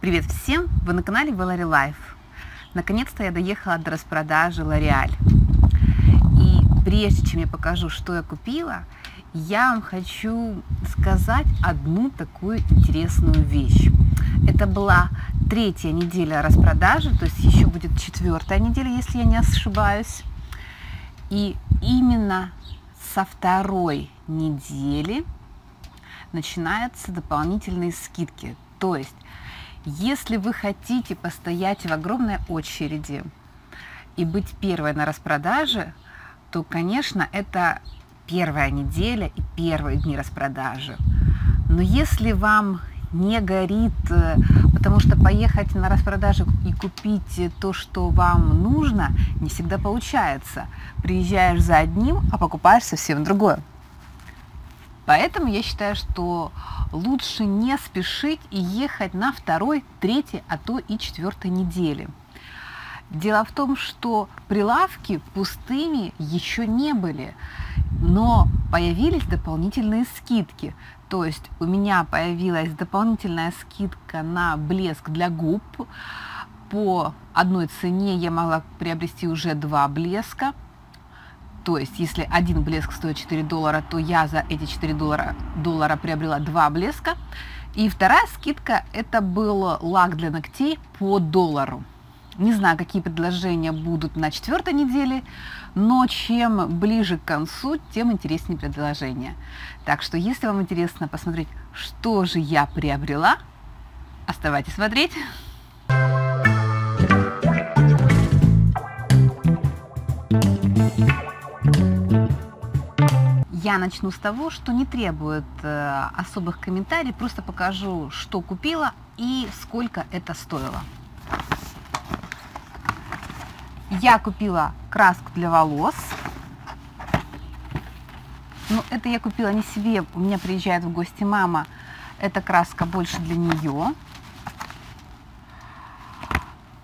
Привет всем! Вы на канале Valerie Life. Наконец-то я доехала до распродажи L'Oreal. И прежде чем я покажу, что я купила, я вам хочу сказать одну такую интересную вещь. Это была третья неделя распродажи, то есть еще будет четвертая неделя, если я не ошибаюсь. И именно со второй недели начинаются дополнительные скидки. То есть, если вы хотите постоять в огромной очереди и быть первой на распродаже, то, конечно, это первая неделя и первые дни распродажи. Но если вам не горит, э, потому что поехать на распродажу и купить то, что вам нужно, не всегда получается. Приезжаешь за одним, а покупаешь совсем другое. Поэтому я считаю, что лучше не спешить и ехать на второй, третий, а то и четвертой неделе. Дело в том, что прилавки пустыми еще не были, но появились дополнительные скидки. То есть у меня появилась дополнительная скидка на блеск для губ. По одной цене я могла приобрести уже два блеска – то есть, если один блеск стоит 4 доллара, то я за эти 4 доллара, доллара приобрела два блеска. И вторая скидка – это был лак для ногтей по доллару. Не знаю, какие предложения будут на четвертой неделе, но чем ближе к концу, тем интереснее предложения. Так что, если вам интересно посмотреть, что же я приобрела, оставайтесь смотреть. Я начну с того, что не требует э, особых комментариев, просто покажу, что купила и сколько это стоило. Я купила краску для волос. Ну, это я купила не себе, у меня приезжает в гости мама. Эта краска больше для нее.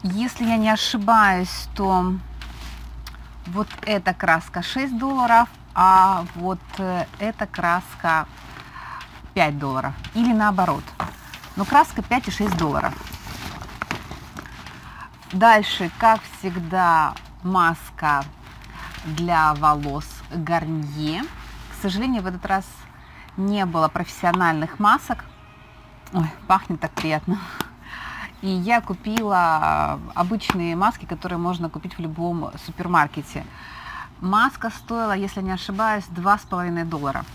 Если я не ошибаюсь, то вот эта краска 6 долларов, а вот э, эта краска 5 долларов. Или наоборот. Но краска 5 и 6 долларов. Дальше, как всегда, маска для волос Гарнье. К сожалению, в этот раз не было профессиональных масок. Ой, пахнет так приятно. И я купила обычные маски, которые можно купить в любом супермаркете. Маска стоила, если не ошибаюсь, 2,5 доллара.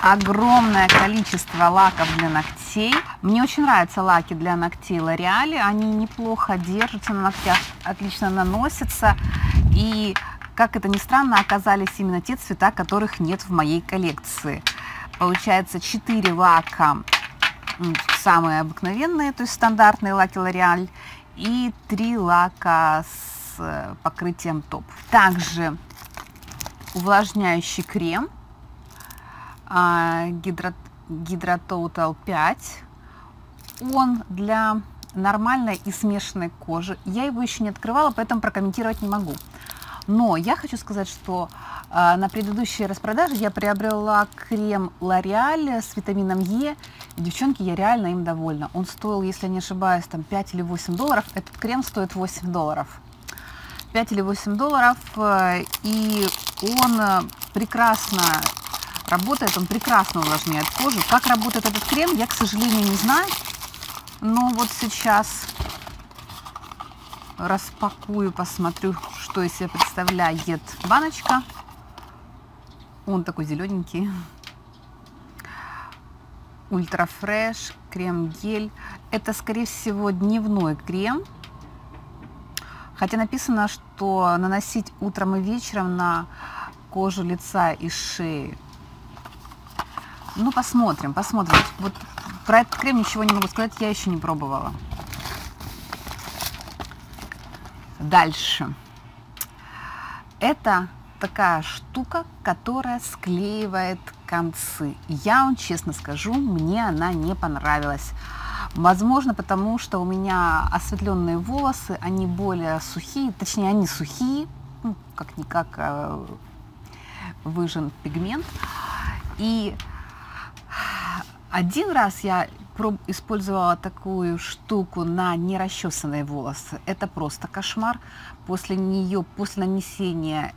Огромное количество лаков для ногтей. Мне очень нравятся лаки для ногтей L'Oreal. Они неплохо держатся на ногтях, отлично наносятся. И, как это ни странно, оказались именно те цвета, которых нет в моей коллекции. Получается 4 лака самые обыкновенные, то есть стандартные лаки L'Oreal, и три лака с э, покрытием топ. Также увлажняющий крем Гидро, Гидрототал 5. Он для нормальной и смешанной кожи. Я его еще не открывала, поэтому прокомментировать не могу. Но я хочу сказать, что э, на предыдущей распродаже я приобрела крем L'Oreal с витамином Е. Девчонки, я реально им довольна. Он стоил, если не ошибаюсь, там 5 или 8 долларов. Этот крем стоит 8 долларов. 5 или 8 долларов. Э, и он э, прекрасно работает, он прекрасно увлажняет кожу. Как работает этот крем, я, к сожалению, не знаю. Но вот сейчас распакую, посмотрю, что из себя представляет баночка. Он такой зелененький. Ультра фреш, крем-гель. Это, скорее всего, дневной крем. Хотя написано, что наносить утром и вечером на кожу лица и шеи. Ну, посмотрим, посмотрим. Вот про этот крем ничего не могу сказать, я еще не пробовала. Дальше. Это такая штука, которая склеивает концы. Я честно скажу, мне она не понравилась. Возможно, потому что у меня осветленные волосы, они более сухие, точнее, они сухие, ну, как-никак э, выжжен пигмент. И один раз я использовала такую штуку на нерасчесанные волосы. Это просто кошмар. После нее, после нанесения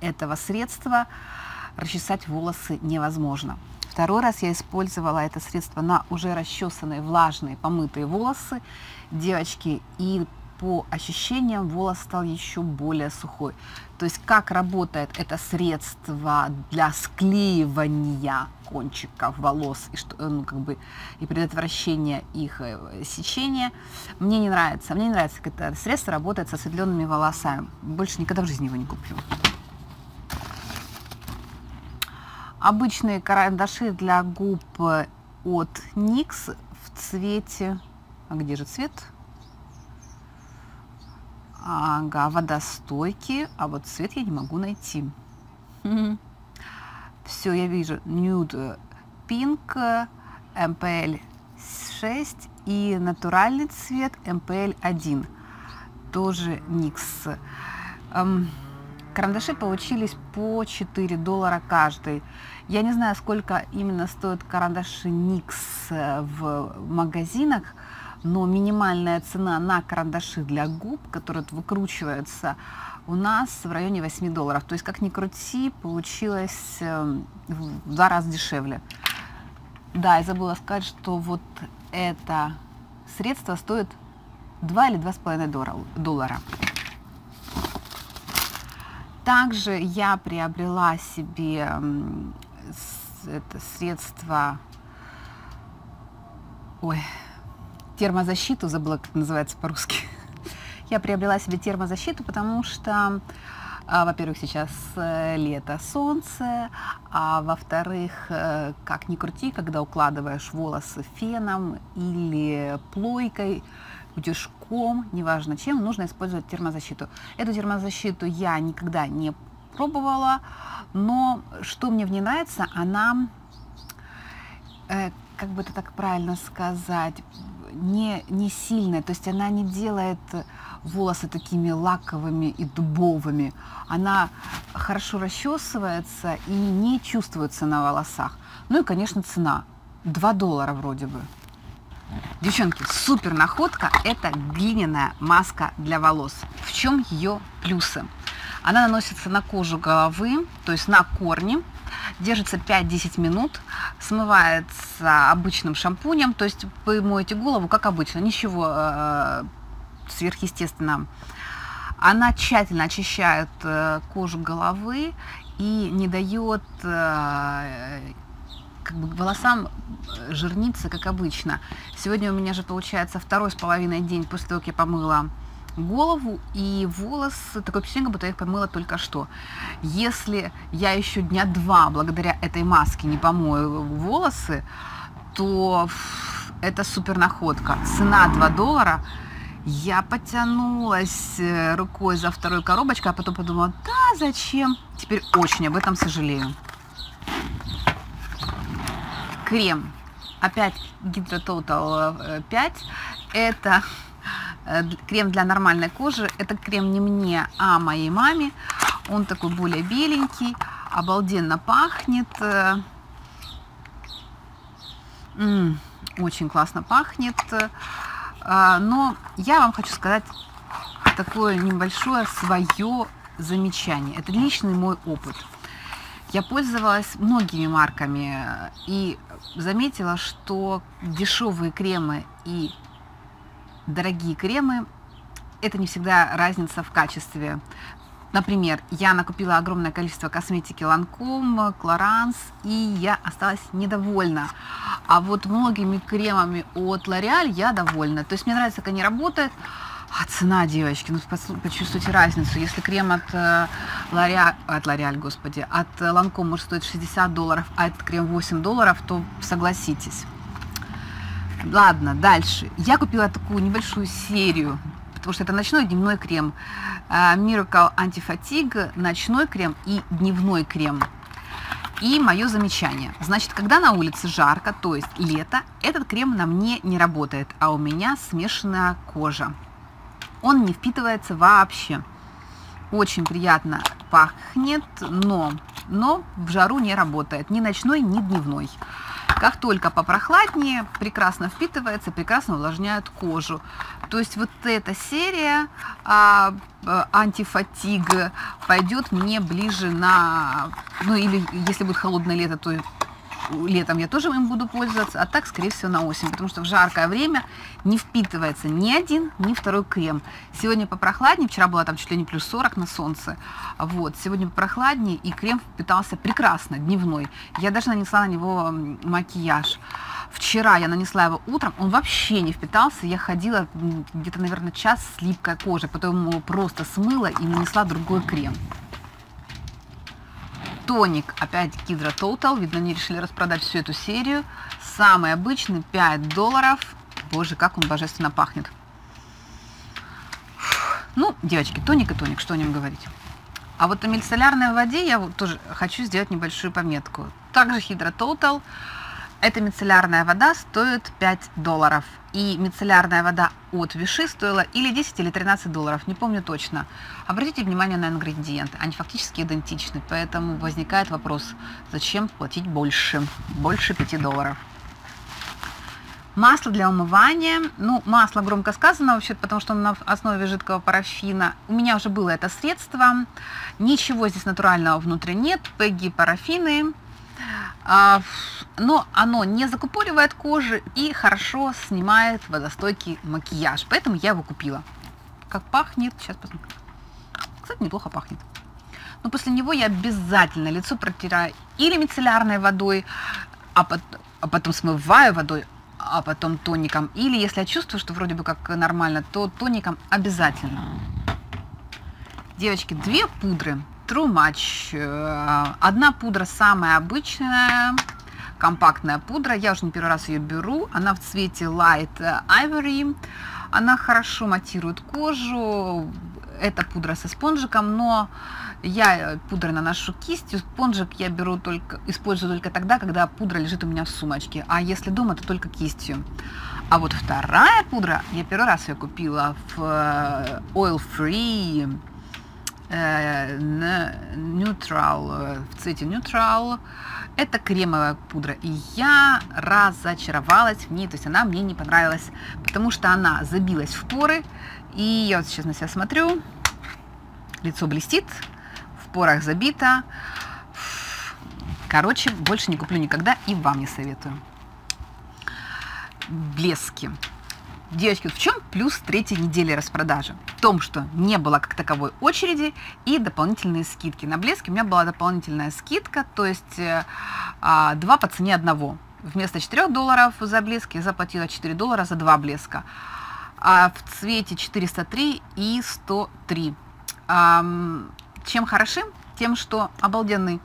этого средства расчесать волосы невозможно. Второй раз я использовала это средство на уже расчесанные, влажные, помытые волосы девочки. И по ощущениям волос стал еще более сухой. То есть как работает это средство для склеивания кончиков волос и, что, ну, как бы, и предотвращения их э, сечения, мне не нравится. Мне не нравится, как это средство работает с осветленными волосами. Больше никогда в жизни его не куплю. Обычные карандаши для губ от NYX в цвете... А где же цвет? Ага, водостойкие, а вот цвет я не могу найти. Все, я вижу Nude Pink, MPL 6 и натуральный цвет MPL 1. Тоже NYX. Карандаши получились по 4 доллара каждый. Я не знаю, сколько именно стоят карандаши NYX э, в магазинах, но минимальная цена на карандаши для губ, которые выкручиваются, у нас в районе 8 долларов. То есть, как ни крути, получилось эм, в два раза дешевле. Да, я забыла сказать, что вот это средство стоит 2 или 2,5 доллара. Также я приобрела себе это средство, ой, термозащиту, забыла, как называется по-русски. Я приобрела себе термозащиту, потому что, а, во-первых, сейчас э, лето, солнце, а во-вторых, э, как ни крути, когда укладываешь волосы феном или плойкой, утюжком, неважно чем, нужно использовать термозащиту. Эту термозащиту я никогда не пробовала, но что мне в ней нравится, она, э, как бы это так правильно сказать, не, не сильная, то есть она не делает волосы такими лаковыми и дубовыми. Она хорошо расчесывается и не чувствуется на волосах. Ну и, конечно, цена. 2 доллара вроде бы. Девчонки, супер находка – это глиняная маска для волос. В чем ее плюсы? Она наносится на кожу головы, то есть на корни, держится 5-10 минут, смывается обычным шампунем, то есть вы моете голову как обычно, ничего э, сверхъестественного. Она тщательно очищает э, кожу головы и не дает э, как бы волосам жирниться, как обычно. Сегодня у меня же получается второй с половиной день после того, как я помыла голову и волосы, такое впечатление, будто я их помыла только что. Если я еще дня два благодаря этой маске не помою волосы, то это супер находка. Цена 2 доллара. Я потянулась э, рукой за второй коробочкой, а потом подумала, да, зачем? Теперь очень об этом сожалею. Крем. Опять Total 5. Это Э, крем для нормальной кожи. Это крем не мне, а моей маме. Он такой более беленький, обалденно пахнет. М-м, очень классно пахнет. Э, но я вам хочу сказать такое небольшое свое замечание. Это личный мой опыт. Я пользовалась многими марками и заметила, что дешевые кремы и дорогие кремы, это не всегда разница в качестве. Например, я накупила огромное количество косметики Lancome, Clarins, и я осталась недовольна. А вот многими кремами от L'Oreal я довольна. То есть мне нравится, как они работают. А цена, девочки, ну почувствуйте разницу. Если крем от э, L'Oreal, от L'Oreal, господи, от Lancome может стоить 60 долларов, а этот крем 8 долларов, то согласитесь. Ладно, дальше. Я купила такую небольшую серию, потому что это ночной и дневной крем. А, Miracle Anti-Fatigue, ночной крем и дневной крем. И мое замечание. Значит, когда на улице жарко, то есть лето, этот крем на мне не работает, а у меня смешанная кожа. Он не впитывается вообще. Очень приятно пахнет, но но в жару не работает, ни ночной, ни дневной. Как только попрохладнее, прекрасно впитывается, прекрасно увлажняет кожу. То есть вот эта серия а, антифатиг пойдет мне ближе на, ну или если будет холодное лето, то летом я тоже им буду пользоваться, а так, скорее всего, на осень, потому что в жаркое время не впитывается ни один, ни второй крем. Сегодня попрохладнее, вчера было там чуть ли не плюс 40 на солнце, вот, сегодня попрохладнее, и крем впитался прекрасно, дневной. Я даже нанесла на него макияж. Вчера я нанесла его утром, он вообще не впитался, я ходила где-то, наверное, час с липкой кожей, потом его просто смыла и нанесла другой крем. Тоник, опять Hydra Total. Видно, они решили распродать всю эту серию. Самый обычный, 5 долларов. Боже, как он божественно пахнет. Ну, девочки, тоник и тоник, что о нем говорить. А вот о мицеллярной воде я тоже хочу сделать небольшую пометку. Также Hydra Total. Эта мицеллярная вода стоит 5 долларов. И мицеллярная вода от Виши стоила или 10, или 13 долларов, не помню точно. Обратите внимание на ингредиенты, они фактически идентичны, поэтому возникает вопрос, зачем платить больше, больше 5 долларов. Масло для умывания. Ну, масло громко сказано вообще, потому что на основе жидкого парафина. У меня уже было это средство. Ничего здесь натурального внутри нет. Пегги парафины. А, но оно не закупоривает кожу и хорошо снимает водостойкий макияж. Поэтому я его купила. Как пахнет, сейчас посмотрим. Кстати, неплохо пахнет. Но после него я обязательно лицо протираю или мицеллярной водой, а потом, а потом смываю водой, а потом тоником. Или если я чувствую, что вроде бы как нормально, то тоником обязательно. Девочки, две пудры True Match. Э, одна пудра самая обычная, компактная пудра. Я уже не первый раз ее беру. Она в цвете Light Ivory. Она хорошо матирует кожу. Это пудра со спонжиком, но я пудры наношу кистью. Спонжик я беру только, использую только тогда, когда пудра лежит у меня в сумочке. А если дома, то только кистью. А вот вторая пудра, я первый раз ее купила в э, Oil Free neutral, э, в цвете Neutral. Это кремовая пудра. И я разочаровалась в ней, то есть она мне не понравилась, потому что она забилась в поры. И я вот сейчас на себя смотрю, лицо блестит, в порах забито. Короче, больше не куплю никогда и вам не советую. Блески. Девочки, в чем плюс третьей недели распродажи? В том, что не было как таковой очереди и дополнительные скидки. На блеске у меня была дополнительная скидка, то есть э, а, два по цене одного. Вместо 4 долларов за блеск я заплатила 4 доллара за два блеска. А в цвете 403 и 103. А, чем хороши? Тем, что обалденный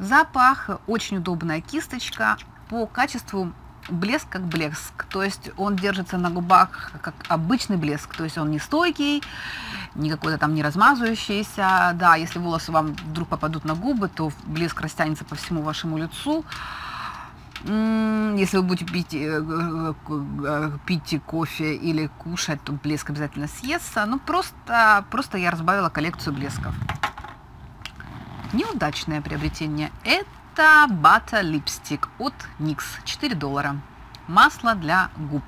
запах, очень удобная кисточка, по качеству блеск как блеск, то есть он держится на губах как обычный блеск, то есть он не стойкий, не какой-то там не размазывающийся. Да, если волосы вам вдруг попадут на губы, то блеск растянется по всему вашему лицу. Если вы будете пить, э, э, пить кофе или кушать, то блеск обязательно съестся. Ну, просто, просто я разбавила коллекцию блесков. Неудачное приобретение. Это это Bata Lipstick от NYX, 4 доллара. Масло для губ.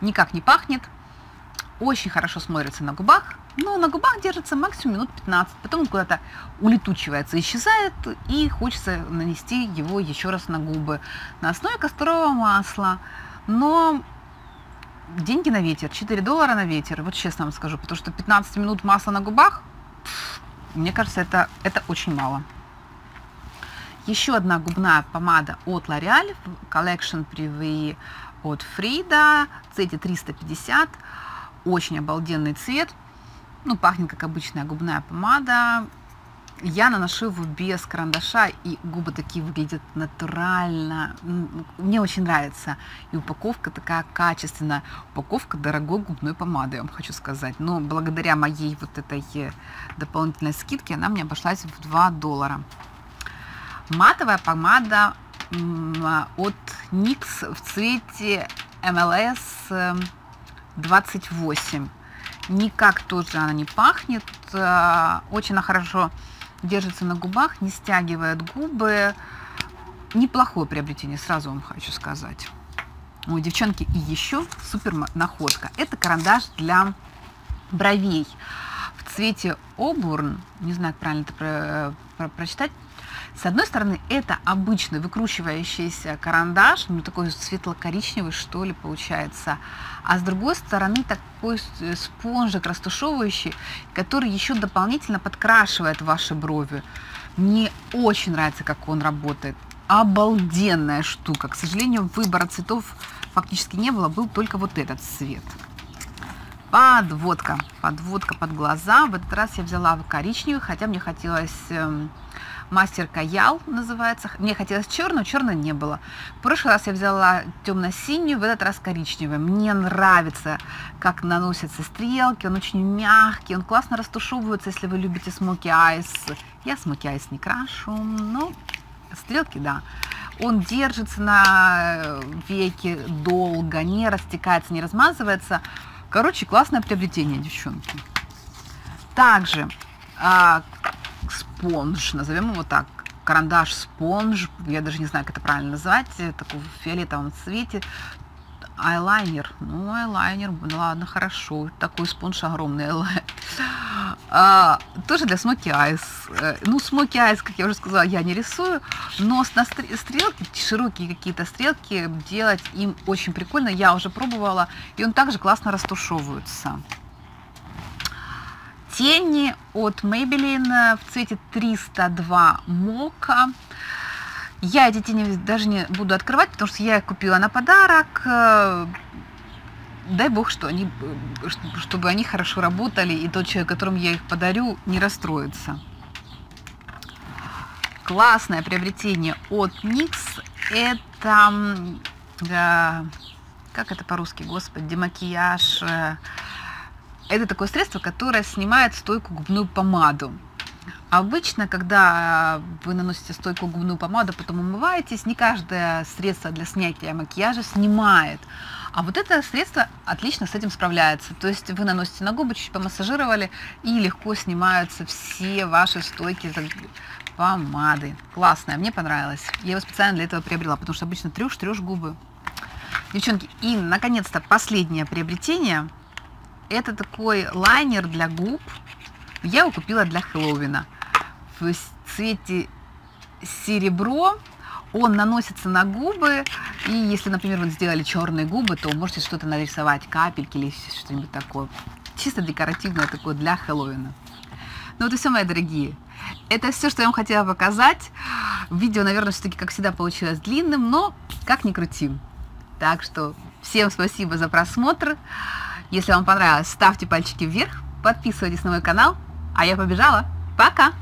Никак не пахнет, очень хорошо смотрится на губах, но на губах держится максимум минут 15, потом куда-то улетучивается, исчезает, и хочется нанести его еще раз на губы. На основе касторового масла, но деньги на ветер, 4 доллара на ветер, вот честно вам скажу, потому что 15 минут масла на губах, мне кажется, это, это очень мало. Еще одна губная помада от L'Oreal, Collection Privé от Фрида, цвете 350, очень обалденный цвет, ну, пахнет как обычная губная помада. Я наношу его без карандаша, и губы такие выглядят натурально. Мне очень нравится. И упаковка такая качественная. Упаковка дорогой губной помады, я вам хочу сказать. Но благодаря моей вот этой дополнительной скидке она мне обошлась в 2 доллара матовая помада от NYX в цвете MLS 28. Никак тоже она не пахнет. Э, очень хорошо держится на губах, не стягивает губы. Неплохое приобретение, сразу вам хочу сказать. Ой, девчонки, и еще супер находка. Это карандаш для бровей в цвете обурн. Не знаю, как правильно это про, про, прочитать. С одной стороны, это обычный выкручивающийся карандаш, ну такой светло-коричневый, что ли, получается. А с другой стороны, такой спонжик растушевывающий, который еще дополнительно подкрашивает ваши брови. Мне очень нравится, как он работает. Обалденная штука. К сожалению, выбора цветов фактически не было, был только вот этот цвет. Подводка. Подводка под глаза. В этот раз я взяла коричневый, хотя мне хотелось эм, мастер Каял называется. Мне хотелось черную, черной не было. В прошлый раз я взяла темно-синюю, в этот раз коричневую. Мне нравится, как наносятся стрелки, он очень мягкий, он классно растушевывается, если вы любите смоки айс. Я смоки айс не крашу, но стрелки, да. Он держится на веке долго, не растекается, не размазывается. Короче, классное приобретение, девчонки. Также а, спонж, назовем его так, карандаш спонж, я даже не знаю, как это правильно назвать, такой в фиолетовом цвете, айлайнер, ну айлайнер, ну ладно, хорошо, такой спонж огромный айлайнер. А, тоже для смоки айс. Э, ну, смоки айс, как я уже сказала, я не рисую, но на стрелки, широкие какие-то стрелки, делать им очень прикольно. Я уже пробовала, и он также классно растушевывается. Тени от Maybelline в цвете 302 Мока. Я эти тени даже не буду открывать, потому что я их купила на подарок. Э, дай бог, что они, э, чтобы они хорошо работали, и тот человек, которому я их подарю, не расстроится. Классное приобретение от NYX. Это, э, как это по-русски, господи, демакияж. Это такое средство, которое снимает стойкую губную помаду. Обычно, когда вы наносите стойкую губную помаду, потом умываетесь, не каждое средство для снятия макияжа снимает. А вот это средство отлично с этим справляется. То есть вы наносите на губы, чуть помассажировали, и легко снимаются все ваши стойкие помады. Классная, мне понравилось. Я его специально для этого приобрела, потому что обычно трешь-трешь губы. Девчонки, и, наконец-то, последнее приобретение. Это такой лайнер для губ. Я его купила для Хэллоуина. В цвете серебро он наносится на губы, и если, например, вы сделали черные губы, то можете что-то нарисовать, капельки или что-нибудь такое. Чисто декоративное такое для Хэллоуина. Ну вот и все, мои дорогие. Это все, что я вам хотела показать. Видео, наверное, все-таки, как всегда, получилось длинным, но как ни крути. Так что всем спасибо за просмотр. Если вам понравилось, ставьте пальчики вверх, подписывайтесь на мой канал. А я побежала. Пока!